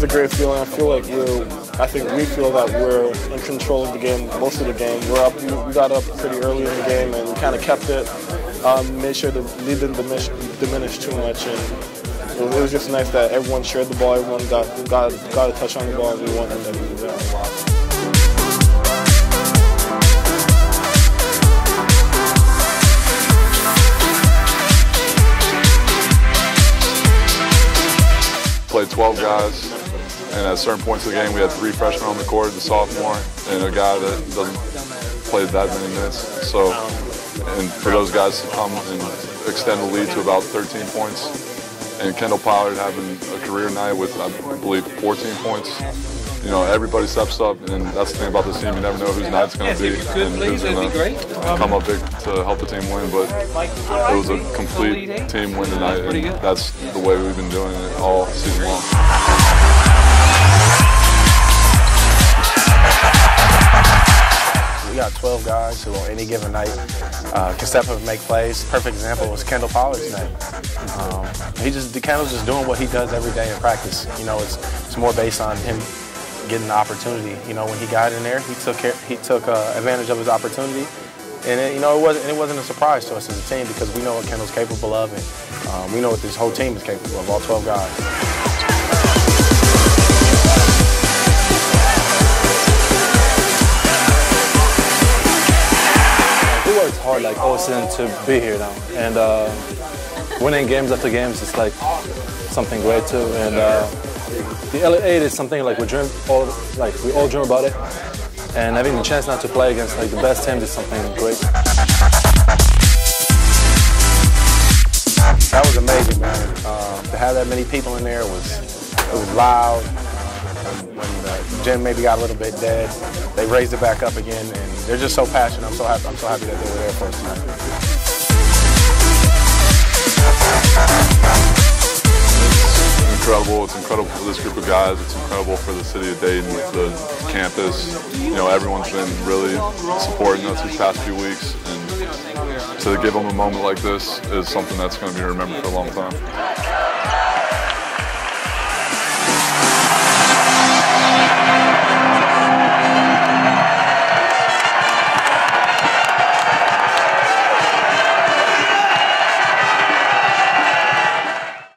feeling. I feel like we're, I think we feel that we're in control of the game most of the game. We're up, we got up pretty early in the game and kind of kept it. Um, made sure the lead didn't diminish, diminish too much, and it was just nice that everyone shared the ball. Everyone got got got a touch on the ball. We won, and then we won. played 12 guys, and at certain points of the game, we had three freshmen on the court, the sophomore, and a guy that doesn't play that many minutes. So, and for those guys to come and extend the lead to about 13 points, and Kendall Pollard having a career night with, I believe, 14 points. You know, everybody steps up, and that's the thing about this team. You never know whose night it's going to be and who's going to come up big to help the team win. But it was a complete team win tonight, and that's the way we've been doing it all season long. We got 12 guys who on any given night uh, can step up and make plays. Perfect example was Kendall Pollard's night. Um, he just, Kendall's just doing what he does every day in practice. You know, it's, it's more based on him getting the opportunity. You know, when he got in there, he took care, he took uh, advantage of his opportunity, and it, you know, it wasn't it wasn't a surprise to us as a team because we know what Kendall's capable of, and um, we know what this whole team is capable of, all 12 guys. Worked hard like all season to be here now, and uh, winning games after games is like something great too. And uh, the Elite Eight is something like we dream all like we all dream about it, and having the chance now to play against like the best teams is something great. That was amazing, man. Um, to have that many people in there was it was loud. When the gym maybe got a little bit dead, they raised it back up again, and they're just so passionate. I'm so happy. I'm so happy that they were there for us tonight. incredible. It's incredible for this group of guys. It's incredible for the city of Dayton, the campus. You know, everyone's been really supporting us these past few weeks, and to give them a moment like this is something that's going to be remembered for a long time.